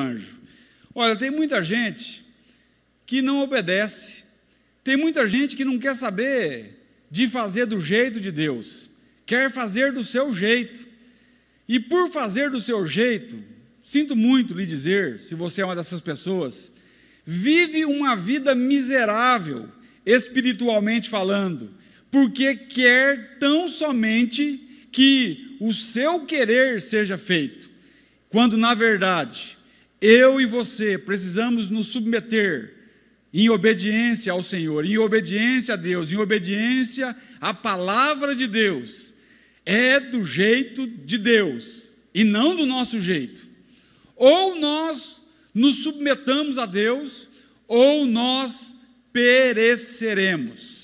anjo. Olha, tem muita gente que não obedece, tem muita gente que não quer saber de fazer do jeito de Deus, quer fazer do seu jeito. E por fazer do seu jeito, sinto muito lhe dizer, se você é uma dessas pessoas, vive uma vida miserável, espiritualmente falando, porque quer tão somente que o seu querer seja feito, quando na verdade eu e você precisamos nos submeter em obediência ao Senhor, em obediência a Deus, em obediência à palavra de Deus. É do jeito de Deus e não do nosso jeito. Ou nós nos submetamos a Deus, ou nós pereceremos.